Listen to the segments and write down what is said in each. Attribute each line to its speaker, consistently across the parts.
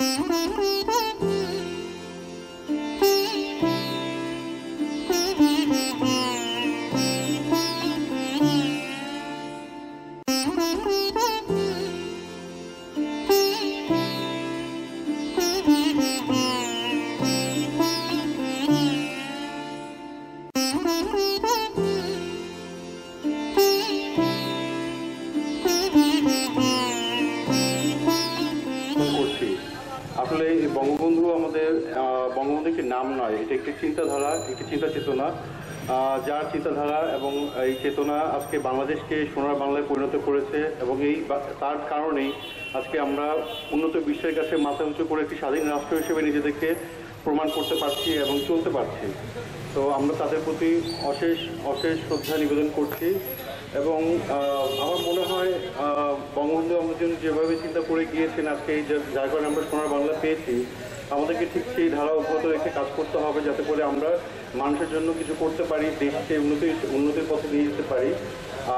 Speaker 1: করছি নাম নয়, এটা একটি চিন্তাধারা, একটি চিন্তা চেতনা যার চিন্তাধারা এবং এই চেতনা আজকে বাংলাদেশকে সোনার বাংলায় পরিণত করেছে এবং এই তার কারণেই আজকে আমরা উন্নত বিশ্বের কাছে মাথা উঁচু করে একটি স্বাধীন রাষ্ট্র হিসেবে নিজেদেরকে প্রমাণ করতে পারছি এবং চলতে পারছি। তো আমরা তাদের প্রতি অশেষ অশেষ শ্রদ্ধা নিবেদন করছি। এবং আমার মনে হয় বঙ্গবন্ধু আমাদের যেভাবে চিন্তা করে গিয়েছেন আজকে এই যার আমরা সোনার বাংলা পেয়েছি, আমাদেরকে ঠিক সেই ধারা অব্যাহত রেখে কাজ করতে হবে যাতে করে আমরা মানুষের জন্য কিছু করতে পারি, দেশকে উন্নতি, উন্নতির পথে নিয়ে যেতে পারি।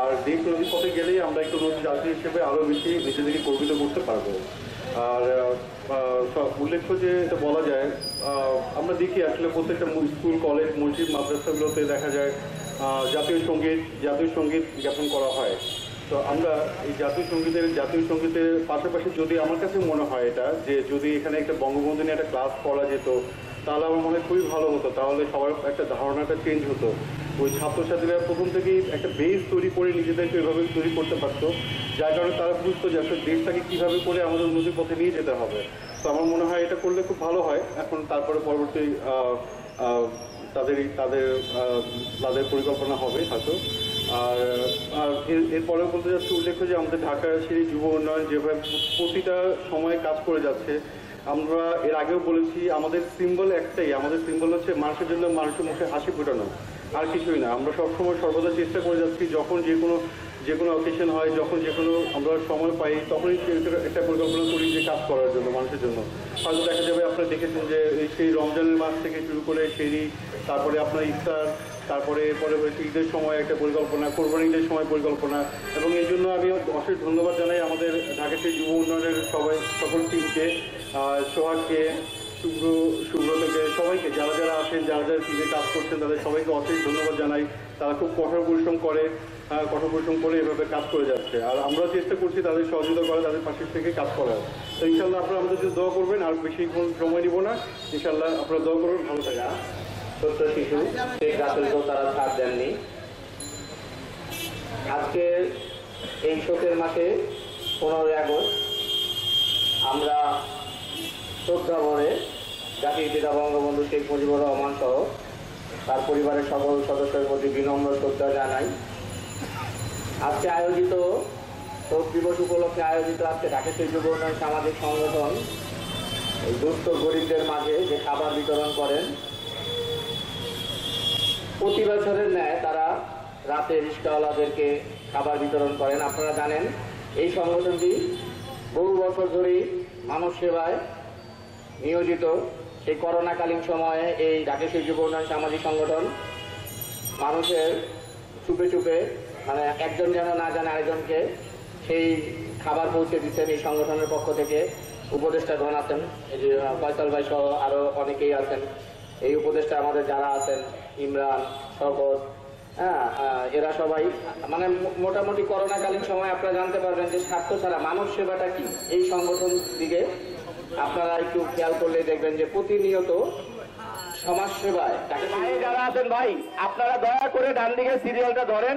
Speaker 1: আর দেশ উন্নতির পথে গেলেই আমরা একটু নতুন জাতি হিসেবে আরও বেশি নিজেদেরকে গর্বিত করতে পারব। আর উল্লেখ্য যে এটা বলা যায় আমরা দেখি আসলে প্রত্যেকটা স্কুল, কলেজ, মসজিদ, মাদ্রাসাগুলোতে দেখা যায় জাতীয় সংগীত জাতীয় সংগীত জ্ঞাপন করা হয়। তো আমরা এই জাতীয় সঙ্গীতের জাতীয় সঙ্গীতের পাশাপাশি যদি আমার কাছে মনে হয় এটা, যে যদি এখানে একটা বঙ্গবন্ধু নিয়ে একটা ক্লাস করা যেত, তাহলে আমার মনে খুবই ভালো হতো। তাহলে সবার একটা ধারণাটা চেঞ্জ হতো। ওই ছাত্রছাত্রীরা প্রথম থেকেই একটা বেস তৈরি করে নিজেদেরকে ওইভাবে তৈরি করতে পারতো। যার কারণে তারা বুঝতো যে আসলে দেশটাকে কীভাবে করে আমাদের উন্নতির পথে নিয়ে যেতে হবে। তো আমার মনে হয় এটা করলে খুব ভালো হয়। এখন তারপরে পরবর্তী তাদের তাদের তাদের পরিকল্পনা হবে হয়তো। আর আর এর এরপরেও বলতে যাচ্ছি উল্লেখ্য যে আমাদের ঢাকা সিঁড়ি যুব উন্নয়ন যেভাবে প্রতিটা সময়ে কাজ করে যাচ্ছে, আমরা এর আগেও বলেছি, আমাদের সিম্বল একটাই, আমাদের সিম্বল হচ্ছে মানুষের জন্য মানুষের মুখে হাসি ফোটানো, আর কিছুই না। আমরা সবসময় সর্বদা চেষ্টা করে যাচ্ছি, যখন যে কোনো যে কোনো অকেশন হয়, যখন যে কোনো আমরা সময় পাই, তখনই একটা পরিকল্পনা করি যে কাজ করার জন্য, মানুষের জন্য। হয়তো দেখা যাবে আপনারা দেখেছেন যে সেই রমজানের মাস থেকে শুরু করে, সেই তারপরে আপনার ইফতার, তারপরে এরপরে ঈদের সময় একটা পরিকল্পনা কোরবানি ঈদের সময় পরিকল্পনা, এবং এই জন্য আমি অশেষ ধন্যবাদ জানাই আমাদের ঢাকা সেই যুব উন্নয়নের সবাই, সকল টিমকে সোহাগকে, শুভ্র, সুব্রতকে, সবাইকে, যারা যারা আছেন যারা যারা টিমে কাজ করছেন, তাদের সবাইকে অশেষ ধন্যবাদ জানাই। তারা খুব কঠোর পরিশ্রম করে কঠোর পরিশ্রম করে এভাবে কাজ করে যাচ্ছে। আর আমরা চেষ্টা করছি তাদের সহযোগিতা করা তাদের পাশে থেকে কাজ করার। তো ইনশাল্লাহ আপনারা আমাদের জন্য দোয়া করবেন, আর বেশিক্ষণ সময় নিব না। ইনশাল্লাহ আপনারা দোয়া করবেন, ভালো থাকা
Speaker 2: ছোট্ট শিশু শেখ রাসেলকেও তারা ছাড় দেননি। আজকে এই শোকের মাসে পনেরোই আগস্ট আমরা শ্রদ্ধা ভরে জাতির পিতা বঙ্গবন্ধু শেখ মুজিবুর রহমান সহ তার পরিবারের সকল সদস্যের প্রতি বিনম্র শ্রদ্ধা জানাই। আজকে আয়োজিত শোক দিবস উপলক্ষে আয়োজিত আজকে ঢাকেশ্বর যুব সামাজিক সংগঠন দুস্থ গরিবদের মাঝে যে খাবার বিতরণ করেন প্রতি বছরের ন্যায় তারা রাতে রিক্সাওয়ালাদেরকে খাবার বিতরণ করেন। আপনারা জানেন, এই সংগঠনটি বহু বছর ধরেই মানব সেবায় নিয়োজিত। সেই করোনাকালীন সময়ে এই ঢাকেশ্বর যুব সামাজিক সংগঠন মানুষের চুপে চুপে মানে একজন যেন না জানে আরেকজনকে সেই খাবার পৌঁছে দিচ্ছেন এই সংগঠনের পক্ষ থেকে। উপদেষ্টা গণ আছেন ফয়সাল ভাই সহ আরও অনেকেই আছেন। এই উপদেষ্টা আমাদের যারা আছেন, ইমরান, শকত হ্যাঁ এরা সবাই মানে মোটামুটি করোনাকালীন সময় আপনারা জানতে পারবেন যে স্বার্থ ছাড়া মানব সেবাটা কি? এই সংগঠন দিকে আপনারা একটু খেয়াল করলে দেখবেন যে প্রতিনিয়ত সমাজ সেবায় যারা আছেন ভাই, আপনারা দয়া করে ডান দিকে সিরিয়ালটা ধরেন।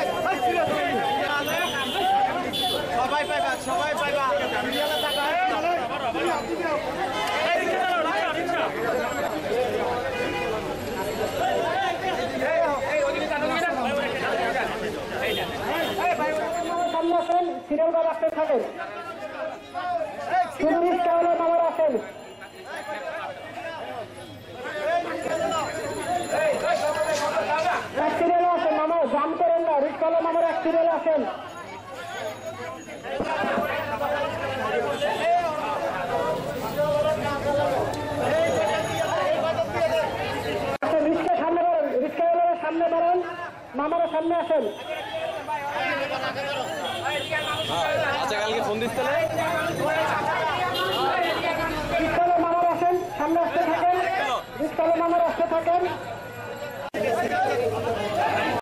Speaker 3: সিরিয়াল বা রাখতে থাকেন শুধু রিক্সাওয়ালা মামারা আসেন এক সিরিয়ালে আসেন মামা, জাম করেন না রিক্সাওয়ালা মামারা এক সিরিয়ালে আসেন রিক্সাওয়ালারা সামনে বাড়ান মামারা সামনে আসেন। রিক্সাওয়ালা মামারা আসেন সামনে থাকেন।